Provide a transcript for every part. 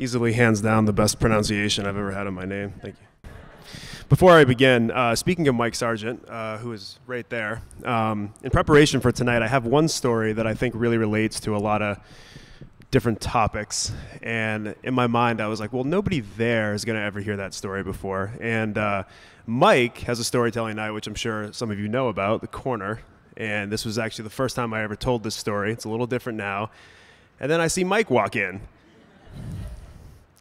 Easily, hands down, the best pronunciation I've ever had of my name. Thank you. Before I begin, uh, speaking of Mike Sargent, uh, who is right there, um, in preparation for tonight, I have one story that I think really relates to a lot of different topics. And in my mind, I was like, well, nobody there is going to ever hear that story before. And uh, Mike has a storytelling night, which I'm sure some of you know about, The Corner. And this was actually the first time I ever told this story. It's a little different now. And then I see Mike walk in.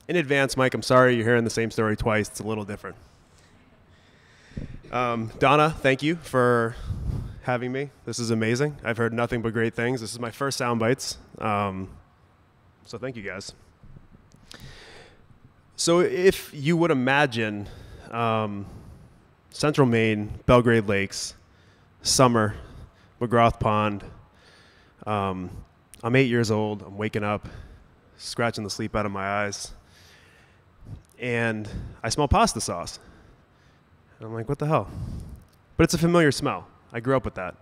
In advance, Mike, I'm sorry you're hearing the same story twice. It's a little different. Um, Donna, thank you for having me. This is amazing. I've heard nothing but great things. This is my first sound bites. Um, so thank you guys. So if you would imagine um, Central Maine, Belgrade Lakes, summer, McGrath Pond. Um, I'm eight years old. I'm waking up, scratching the sleep out of my eyes, and I smell pasta sauce. And I'm like, what the hell? But it's a familiar smell. I grew up with that.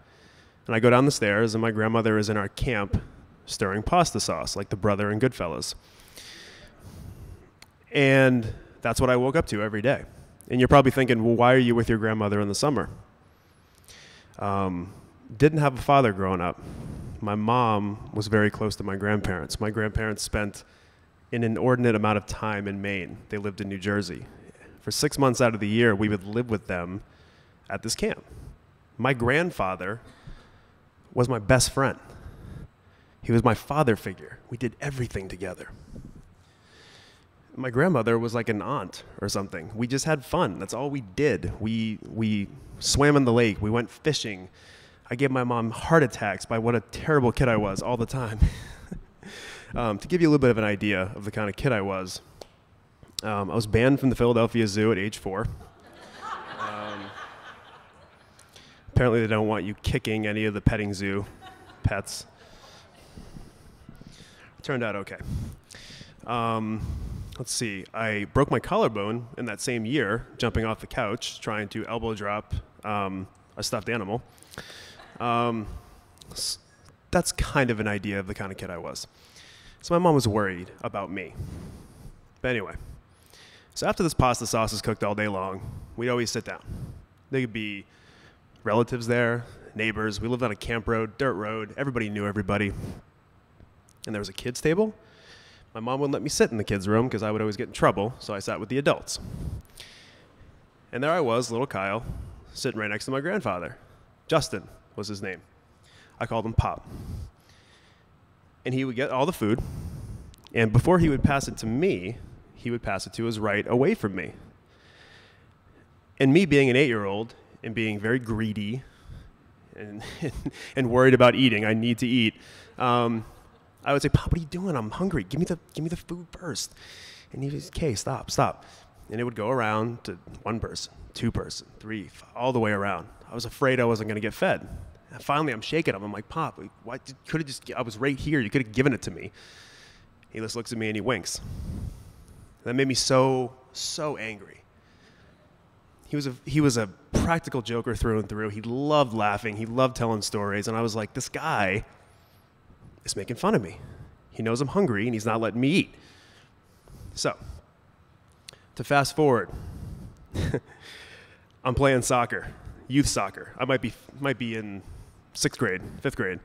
And I go down the stairs, and my grandmother is in our camp stirring pasta sauce, like the brother in Goodfellas. And that's what I woke up to every day. And you're probably thinking, well, why are you with your grandmother in the summer? Um, didn't have a father growing up. My mom was very close to my grandparents. My grandparents spent an inordinate amount of time in Maine. They lived in New Jersey. For six months out of the year, we would live with them at this camp. My grandfather was my best friend. He was my father figure. We did everything together. My grandmother was like an aunt or something. We just had fun. That's all we did. We, we swam in the lake. We went fishing. I gave my mom heart attacks by what a terrible kid I was all the time. um, to give you a little bit of an idea of the kind of kid I was, um, I was banned from the Philadelphia Zoo at age four. Um, apparently, they don't want you kicking any of the petting zoo pets. Turned out okay. Um, let's see. I broke my collarbone in that same year, jumping off the couch, trying to elbow drop um, a stuffed animal. Um, that's kind of an idea of the kind of kid I was. So my mom was worried about me. But anyway, so after this pasta sauce is cooked all day long, we'd always sit down. There could be relatives there, neighbors. We lived on a camp road, dirt road. Everybody knew everybody. And there was a kids' table. My mom wouldn't let me sit in the kids' room because I would always get in trouble, so I sat with the adults. And there I was, little Kyle, sitting right next to my grandfather. Justin was his name. I called him Pop. And he would get all the food, and before he would pass it to me, he would pass it to his right away from me. And me being an eight year old and being very greedy and, and worried about eating, I need to eat, um, I would say, Pop, what are you doing? I'm hungry. Give me the, give me the food first. And he was, okay, stop, stop. And it would go around to one person, two person, three, all the way around. I was afraid I wasn't going to get fed. Finally, I'm shaking him. I'm like, Pop, why could have just? I was right here. You could have given it to me. He just looks at me and he winks. That made me so so angry. He was a he was a practical joker through and through. He loved laughing. He loved telling stories, and I was like, this guy is making fun of me. He knows I'm hungry and he's not letting me eat. So, to fast forward, I'm playing soccer youth soccer. I might be might be in sixth grade, fifth grade,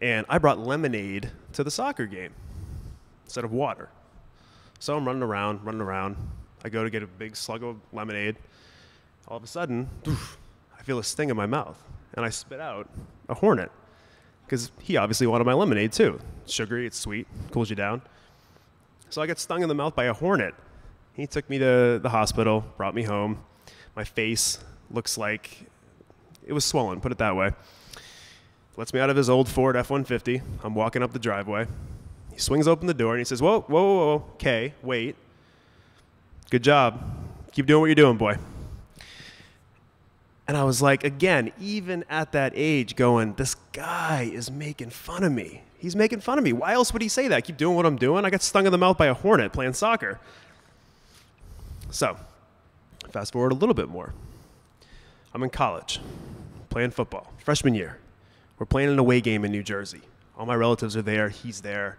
and I brought lemonade to the soccer game instead of water. So I'm running around, running around. I go to get a big slug of lemonade. All of a sudden, I feel a sting in my mouth, and I spit out a hornet because he obviously wanted my lemonade too. It's sugary, it's sweet, cools you down. So I got stung in the mouth by a hornet. He took me to the hospital, brought me home. My face looks like it was swollen, put it that way. Lets me out of his old Ford F 150. I'm walking up the driveway. He swings open the door and he says, Whoa, whoa, whoa, whoa, okay, wait. Good job. Keep doing what you're doing, boy. And I was like, again, even at that age, going, this guy is making fun of me. He's making fun of me. Why else would he say that? keep doing what I'm doing. I got stung in the mouth by a hornet playing soccer. So, fast forward a little bit more. I'm in college, playing football, freshman year. We're playing an away game in New Jersey. All my relatives are there. He's there.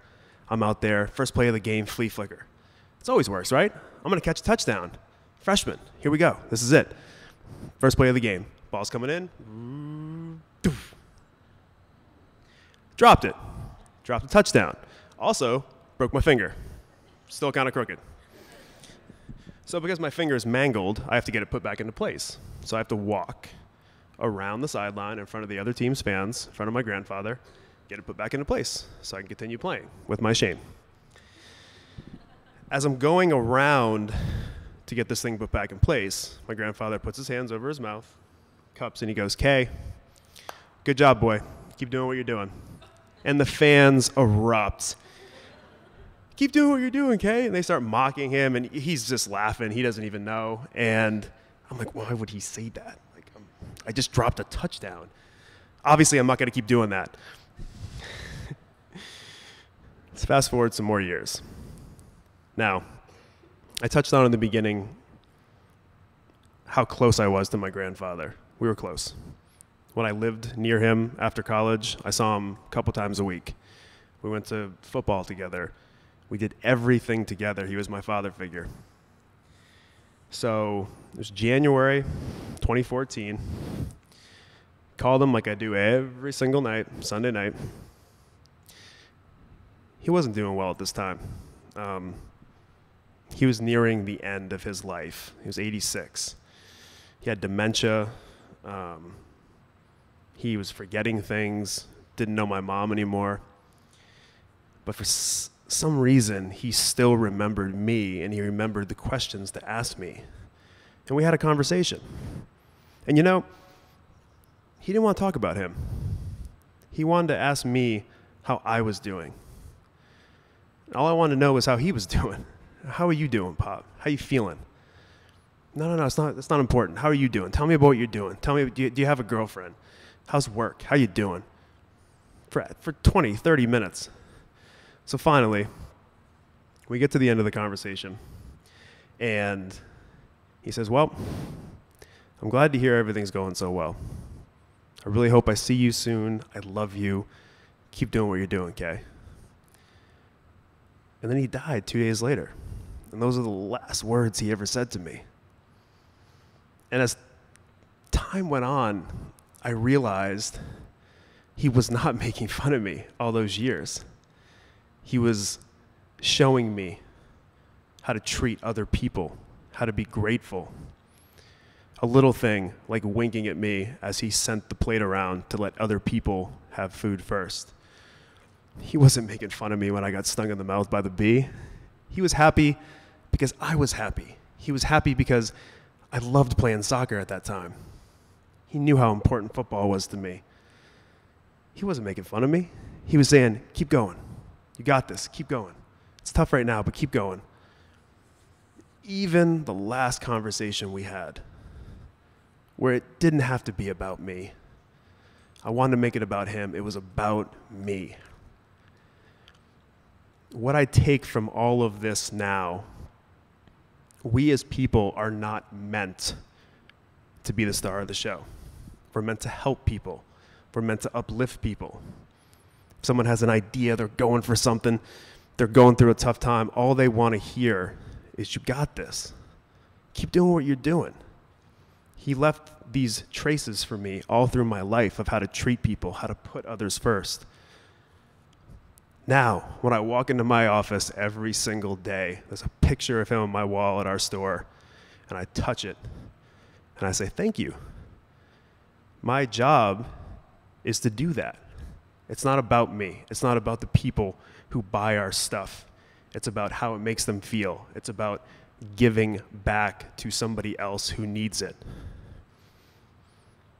I'm out there. First play of the game, flea flicker. It's always works, right? I'm going to catch a touchdown. Freshman, here we go. This is it. First play of the game. Ball's coming in. Dropped it. Dropped a touchdown. Also, broke my finger. Still kind of crooked. So, because my finger is mangled, I have to get it put back into place. So, I have to walk around the sideline in front of the other team's fans, in front of my grandfather, get it put back into place so I can continue playing with my shame. As I'm going around to get this thing put back in place, my grandfather puts his hands over his mouth, cups, and he goes, Kay, good job, boy. Keep doing what you're doing. And the fans erupt. Keep doing what you're doing, Kay. And they start mocking him, and he's just laughing. He doesn't even know. And I'm like, why would he say that? I just dropped a touchdown. Obviously, I'm not going to keep doing that. Let's fast forward some more years. Now, I touched on in the beginning how close I was to my grandfather. We were close. When I lived near him after college, I saw him a couple times a week. We went to football together. We did everything together. He was my father figure. So it was January 2014. Called him like I do every single night, Sunday night. He wasn't doing well at this time. Um, he was nearing the end of his life. He was 86. He had dementia. Um, he was forgetting things, didn't know my mom anymore. But for some reason, he still remembered me and he remembered the questions to ask me. And we had a conversation. And you know, he didn't want to talk about him. He wanted to ask me how I was doing. All I wanted to know was how he was doing. How are you doing, Pop? How you feeling? No, no, no, it's not, it's not important. How are you doing? Tell me about what you're doing. Tell me, do you, do you have a girlfriend? How's work? How you doing? For, for 20, 30 minutes. So finally, we get to the end of the conversation, and he says, Well, I'm glad to hear everything's going so well. I really hope I see you soon. I love you. Keep doing what you're doing, Kay. And then he died two days later. And those are the last words he ever said to me. And as time went on, I realized he was not making fun of me all those years. He was showing me how to treat other people, how to be grateful. A little thing like winking at me as he sent the plate around to let other people have food first. He wasn't making fun of me when I got stung in the mouth by the bee. He was happy because I was happy. He was happy because I loved playing soccer at that time. He knew how important football was to me. He wasn't making fun of me. He was saying, Keep going. You got this. Keep going. It's tough right now, but keep going. Even the last conversation we had, where it didn't have to be about me, I wanted to make it about him. It was about me. What I take from all of this now, we as people are not meant to be the star of the show. We're meant to help people, we're meant to uplift people. Someone has an idea, they're going for something, they're going through a tough time, all they want to hear is, You got this. Keep doing what you're doing. He left these traces for me all through my life of how to treat people, how to put others first. Now, when I walk into my office every single day, there's a picture of him on my wall at our store, and I touch it and I say, Thank you. My job is to do that. It's not about me. It's not about the people who buy our stuff. It's about how it makes them feel. It's about giving back to somebody else who needs it.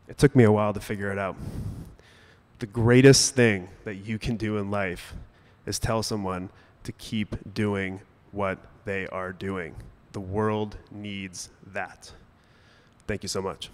It took me a while to figure it out. The greatest thing that you can do in life is tell someone to keep doing what they are doing. The world needs that. Thank you so much.